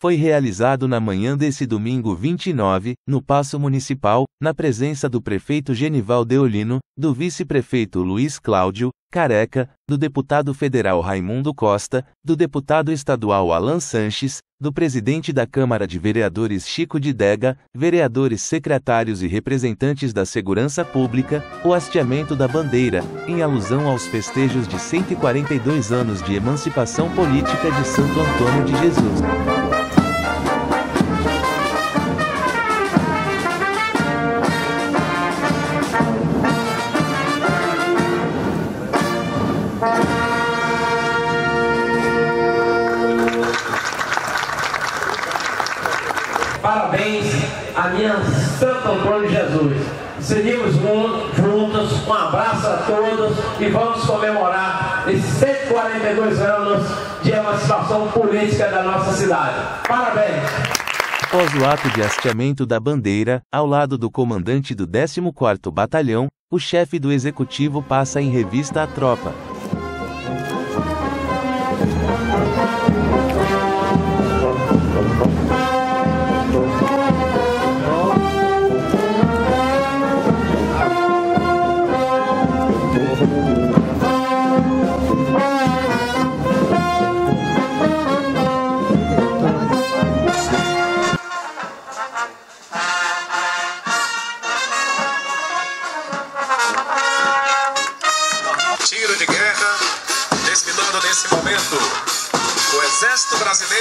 foi realizado na manhã desse domingo 29, no Paço Municipal, na presença do prefeito Genival Deolino, do vice-prefeito Luiz Cláudio Careca, do deputado federal Raimundo Costa, do deputado estadual Alan Sanches, do presidente da Câmara de Vereadores Chico de Dega, vereadores secretários e representantes da segurança pública, o hasteamento da bandeira, em alusão aos festejos de 142 anos de emancipação política de Santo Antônio de Jesus. Minha Santo Antônio de Jesus. Seguimos juntos, um abraço a todos e vamos comemorar esses 142 anos de emancipação política da nossa cidade. Parabéns! Após o ato de hasteamento da bandeira, ao lado do comandante do 14º Batalhão, o chefe do executivo passa em revista a tropa.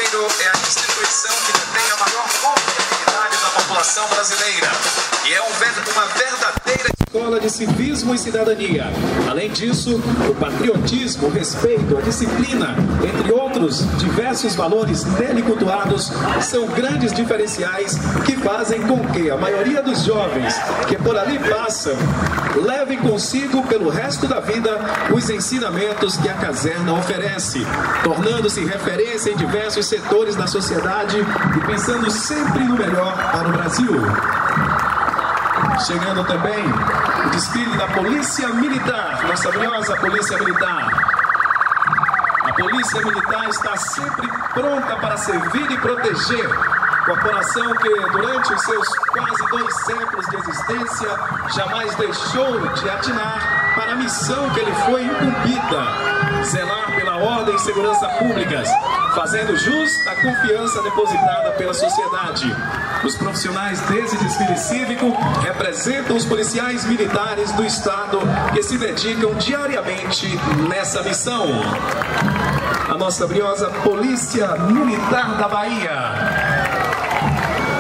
É a instituição que detém a maior confiabilidade da população brasileira e é um ver- uma verdadeira Escola de Civismo e Cidadania. Além disso, o patriotismo, o respeito, a disciplina, entre outros diversos valores nele cultuados, são grandes diferenciais que fazem com que a maioria dos jovens que por ali passam levem consigo pelo resto da vida os ensinamentos que a caserna oferece, tornando-se referência em diversos setores da sociedade e pensando sempre no melhor para o Brasil. Chegando também o desfile da Polícia Militar, nossa gloriosa Polícia Militar. A Polícia Militar está sempre pronta para servir e proteger. Corporação que, durante os seus quase dois séculos de existência, jamais deixou de atinar para a missão que ele foi incumbida: zelar pela ordem e segurança públicas, fazendo jus à confiança depositada pela sociedade. Os profissionais desse desfile cívico representam os policiais militares do Estado que se dedicam diariamente nessa missão. A nossa briosa Polícia Militar da Bahia.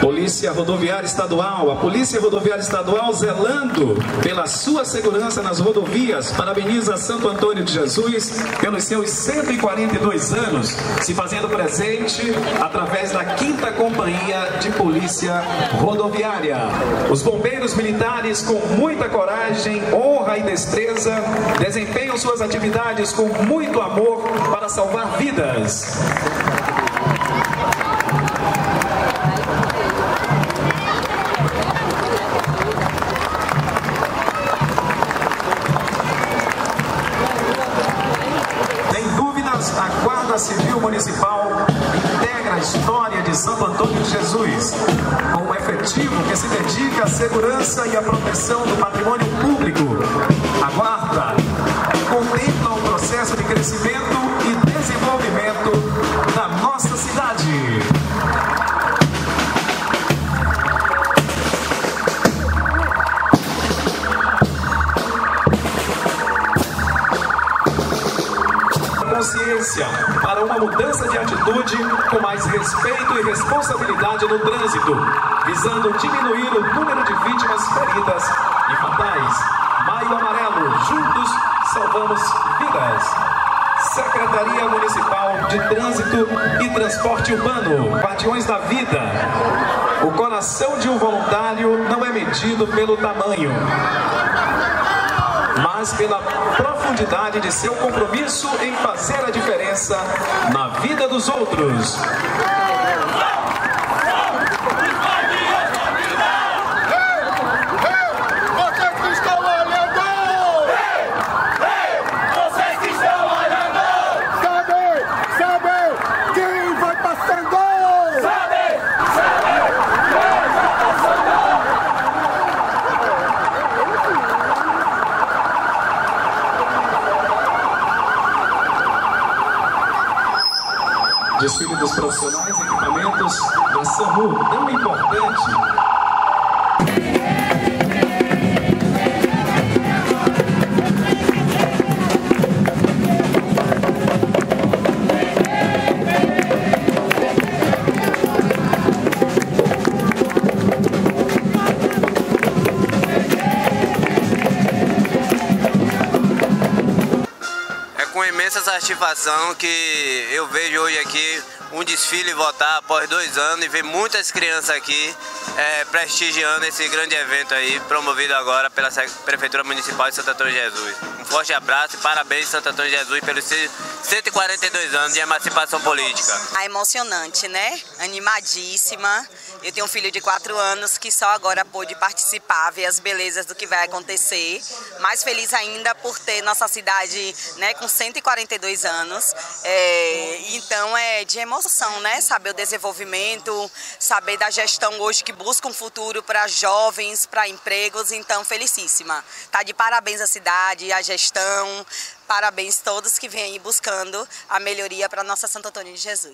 Polícia Rodoviária Estadual, a Polícia Rodoviária Estadual zelando pela sua segurança nas rodovias, parabeniza Santo Antônio de Jesus pelos seus 142 anos, se fazendo presente através da quinta Companhia de Polícia Rodoviária. Os bombeiros militares, com muita coragem, honra e destreza, desempenham suas atividades com muito amor para salvar vidas. Civil Municipal integra a história de Santo Antônio de Jesus, com um efetivo que se dedica à segurança e à proteção do patrimônio público. A Guarda contempla o processo de crescimento e desenvolvimento da nossa cidade. consciência para uma mudança de atitude com mais respeito e responsabilidade no trânsito, visando diminuir o número de vítimas feridas e fatais. Maio Amarelo, juntos salvamos vidas. Secretaria Municipal de Trânsito e Transporte Urbano, Guardiões da Vida. O coração de um voluntário não é medido pelo tamanho, mas pela profundidade de seu compromisso em fazer a diferença na vida dos outros. Dos profissionais equipamentos da SAMU, tão importante satisfação que eu vejo hoje aqui um desfile votar após dois anos e ver muitas crianças aqui é, prestigiando esse grande evento aí, promovido agora pela Prefeitura Municipal de Santo Antônio de Jesus. Um forte abraço e parabéns Santo Antônio de Jesus pelos 142 anos de emancipação política. É emocionante, né? Animadíssima. Eu tenho um filho de 4 anos que só agora pôde participar, ver as belezas do que vai acontecer. Mais feliz ainda por ter nossa cidade né, com 142 anos. É, então é de emoção, né? Saber o desenvolvimento, saber da gestão hoje que busca um futuro para jovens, para empregos. Então, felicíssima. Tá de parabéns à cidade, à gestão. Parabéns a todos que vêm buscando a melhoria para nossa Santo Antônio de Jesus.